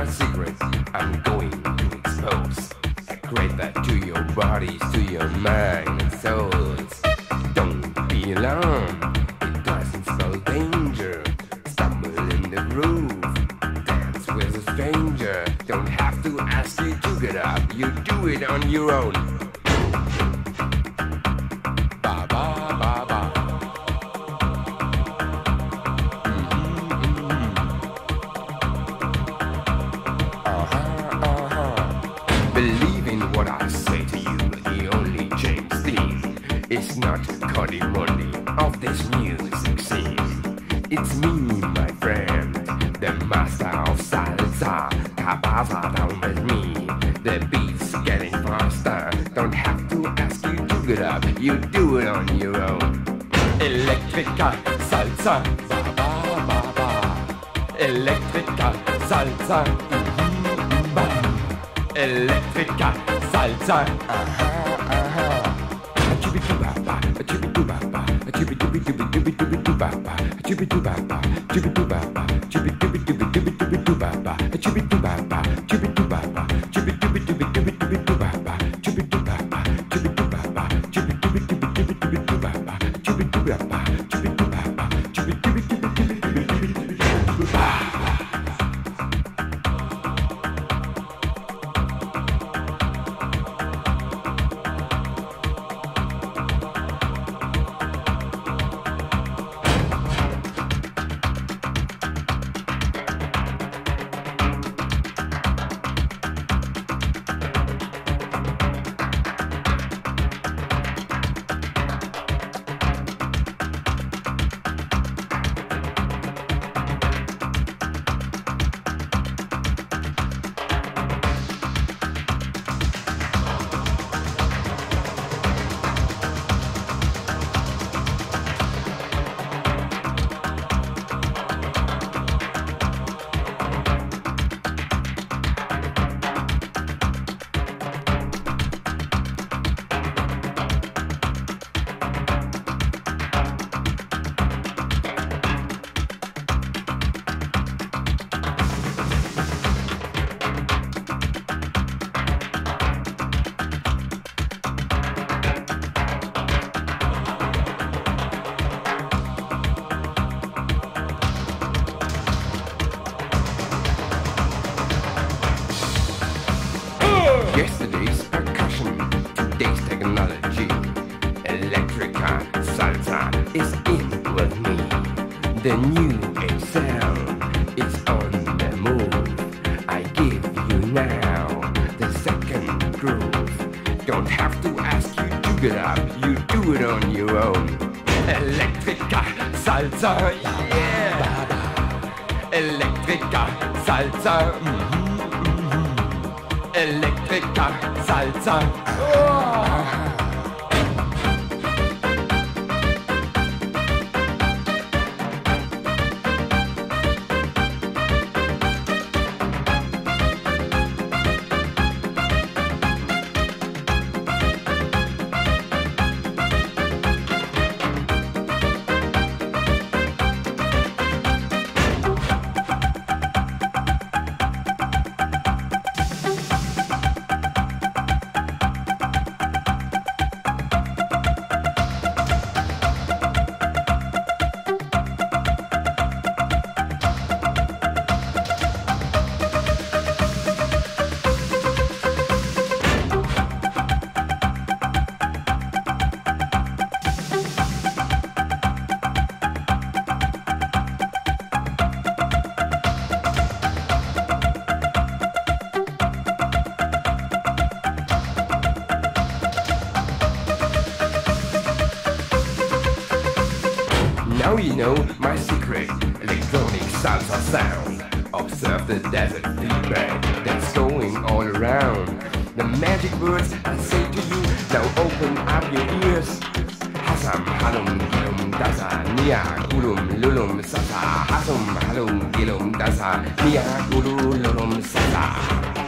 my secret. I'm going to expose. Secret that to your bodies, to your mind and souls. Don't be alarmed. It doesn't spell danger. Stumble in the groove. Dance with a stranger. Don't have to ask you to get up. You do it on your own. Not Cody Monday of this music scene. It's me, my friend, the master of salsa. Cabaza down with me. The beat's getting faster. Don't have to ask you to get up. You do it on your own. Electrica salsa. Ba ba ba ba. Electrica salsa. ba. Electrica salsa. Aha, aha. Chubby-doo-ba-ba, chubby-doo-ba-ba, chubby-dooby-dooby-dooby-dooby-doo-ba-ba, chubby-doo-ba-ba, chubby-doo-ba-ba, chubby-dooby-dooby-dooby-dooby-doo-ba-ba, The new age sound is on the move. I give you now the second groove. Don't have to ask you to get up, you do it on your own. Electrica salsa, yeah. Electrica salsa. mhm. Electrica salsa. Now you know my secret electronic salsa sound. Observe the desert feedback that's going all around. The magic words I say to you, now open up your ears. Hasam halum gilum dasa nia gulum lulum sasa. Hasum halum gilum dasa nia gulu lulum sasa.